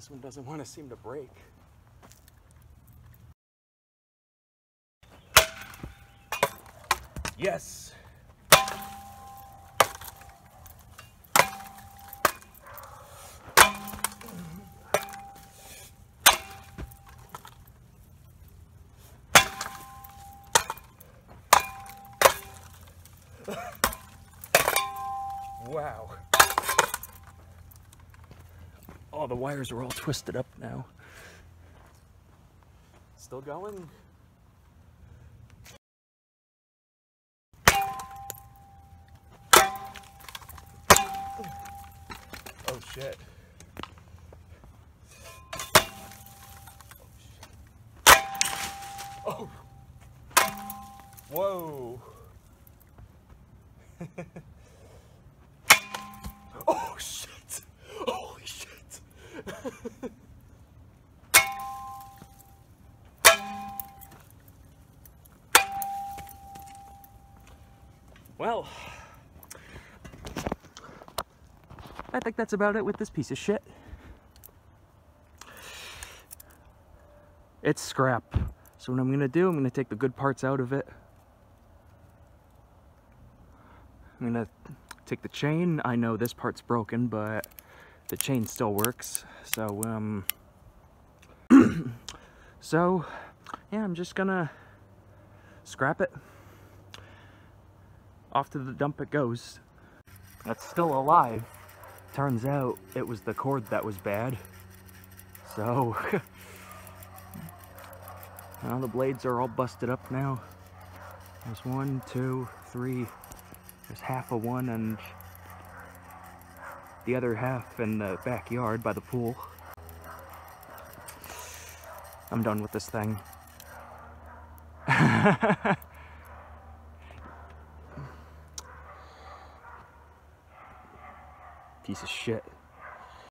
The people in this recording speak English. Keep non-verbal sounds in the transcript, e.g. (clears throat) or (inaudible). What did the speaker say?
This one doesn't want to seem to break. Yes. (laughs) wow. Oh, the wires are all twisted up now. Still going? Oh shit. Oh. oh. Whoa. (laughs) oh shit. Well, I think that's about it with this piece of shit. It's scrap. So what I'm gonna do, I'm gonna take the good parts out of it. I'm gonna take the chain. I know this part's broken, but the chain still works. So, um, (clears throat) so yeah, I'm just gonna scrap it. Off to the dump it goes. That's still alive. Turns out it was the cord that was bad. So, (laughs) now the blades are all busted up now. There's one, two, three, there's half of one and the other half in the backyard by the pool. I'm done with this thing. (laughs) Piece of shit.